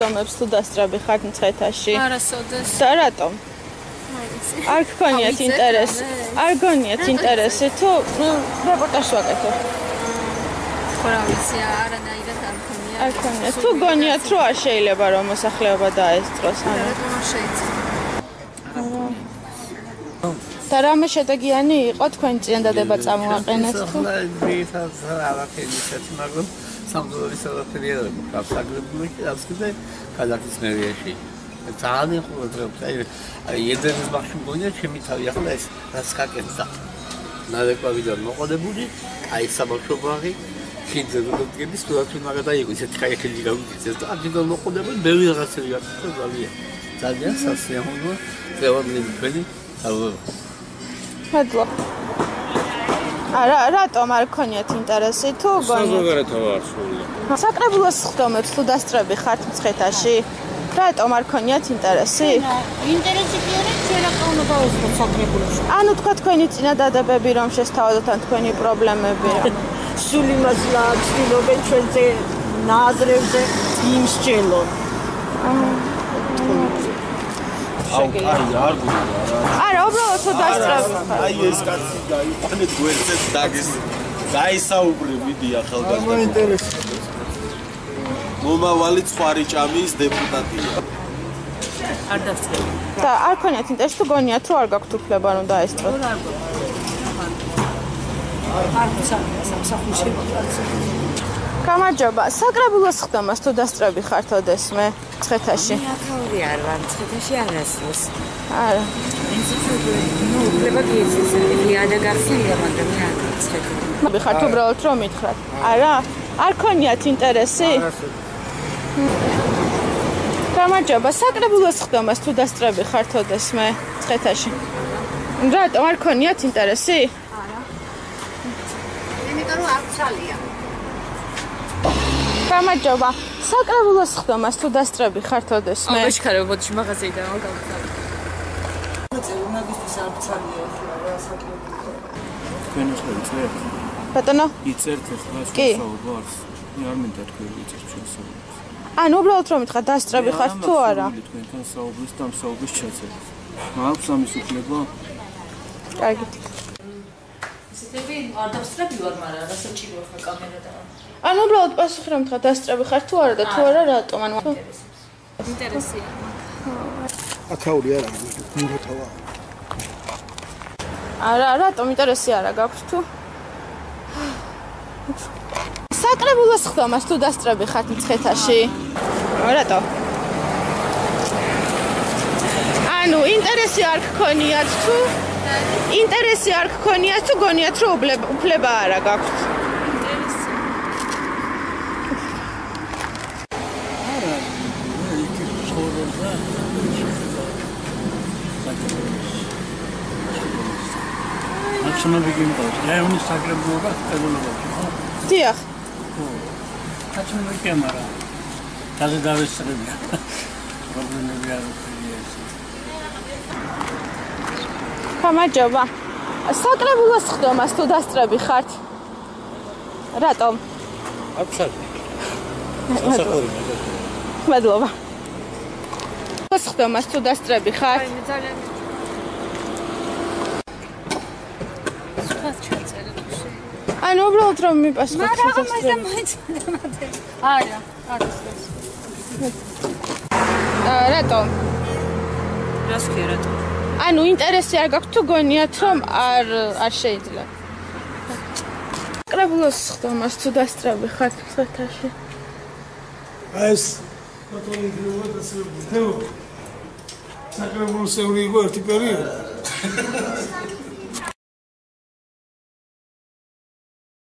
მომებს თუ დასწრები ხართ მცხეთაში? არასოდეს. და რატომ? არ გქონიათ ინტერესი? არ გონიათ ინტერესი თუ რეპორტაჟი ვაკეთებ? ხო რა ვიცი, არანაირად არ მქონია. არ გქონიათ. თუ გონიათ რომ არ შეიძლება რომ მოსახლეობა დაესწროს, ანუ რატომ არ შეიძლება? და რამე შედეგიანი იყო თქვენ წინდადება წამოაყენეთ თუ? ახლა ვიღაც არაფერი ისეთი, მაგრამ სამწუხაროდ არაფერი არ მოხდა საგრებული ასკიდე ქალაქის მერიაში. ძალიან ხო დროებით აი ედენის ბაღში მგონია ჩემი თავი ახლა ეს რაც გაკეთდა. ნადეკვავიდან მოყოლებული, აი საბავშვო ბაღი კიდე როდესაც სულაც მაგადა იყო ისეთი ხაი ხელი გავიქცეს და აქედან მოყოლებული ბევრი რაღაცები გაკეთდა ძალიან. ძალიან სასიამოვნო ზევადლები თქვენი თავი მადლობ. არა, რატომ არ გქონიათ ინტერესი თუ გონიათ? საზოგადოება არ სულია. საკრებულოს ხდომებს თუ დასწრები ხართ მცხეთაში? რატომ არ გქონიათ ინტერესი? ინტერესი კი არა, ჩვენ აკაუნობა უსხოთ საკრებულოში. ანუ თქვა თქვენი წინადადებები რომ შესთავაზოთ ან თქვენი პრობლემები. სული მასლა ცდილობენ ჩვენზე ნაზრებზე იმსჯელონ. აუ, აი, არ გულა რა. არა, უბრალოდ თუ დასწრები ხართ. აი ეს კაცი გაიყვანეთ გვერდზე დაგის. გაისაუბრე ვიდი ახალგაზრდა. ინტერესი მომავალი ცხარი ჭამის დეპუტატია. არ დასწრები. და არ გქონიათ ინტერესი თუ გონიათ რომ არ გაქვთ უფლება რომ დაესწროთ. არ ვიცი, სამსახურში მოყავს. გამარჯობა. საკრებულოს ხდომას თუ დასწრები ხართ ოდესმე ცხეთაში? აკაური არ ვარ მცხეთაში არასდროს. არა. ნუ უფლება გიეცეს, ლიანა გარსია, მაგრამ მე არ მცხეთი. მე ხართ უბრალოდ რომ მითხრათ. არა? არ გქონიათ ინტერესი? გამარჯობა. საკრებულოს ხდომას თუ დასწრები ხართ ოდესმე ცხეთაში? რატომ არ გქონიათ ინტერესი? იმიტომ რომ არ ცალია. გამარჯობა. საკრებულოს ხდომას თუ დასწრები ხართ ოდესმე? აბაშქარე ბოთში მაღაზიიდან გავხსნა. თქვენ ახლა იწერთ? ბატონო, იწერთ ახლა კი. საუბარს? მე არ მინდა თქვენ იწერთ ჩვენ საუბარს. ანუ უბრალოდ რომ მითხრა დასწრები ხართ თუ არა? თქვენთან საუბრის და ამ საუბრის ჩაწერას. მაქვს ამის უფლება? კარგით. ისეთები არ დასწრები ვარ, მაგრამ რასაჭირო ხა კამერა და ანუ უბრალოდ პასუხი რომ მითხრა დასწრები ხართ თუ არა და თუ არა რატომ? ანუ ინტერესია. აკაური არა მიგოთავა არა, რატომ ინტერესი არა გაქვთ თუ? საკრებულოს ხდომას თუ დასწრები ხართ მცხეთაში? რატო? ანუ ინტერესი არ გქონიათ თუ? ინტერესი არ გქონიათ თუ გონიათ რომ უბლებ- უფლება არა გაქვთ? ნაცნობი გიმყავს. რაიონის საკრებულობა კრებულობაში, ხო? დიახ. ნაცნობი კამარა. დაზე დავესწრებია. პრობლემები არ აქვს ეს. გამარჯობა. საკრებულოს ხდომას თუ დასწრები ხართ? რატომ? აბსოლუტურად. მადლობა. ხდომას თუ დასწრები ხართ? მე ძალიან ანუ უბრალოდ რომ მიპასუხოთ მაგრამ დასწრები. მაგა მოიწონა. არა, არ ისეს. აა, რატომ? რას ქვია რატო? ანუ ინტერესი არ გაქვთ თუ გონიათ რომ არ არ შეიძლება. კრებულოს ხდომას თუ დასწრები ხართ ფეთაში. ეს ბატონი გრევა და სერბო საკრებულოს ევრი იყო ერთი პერიოდი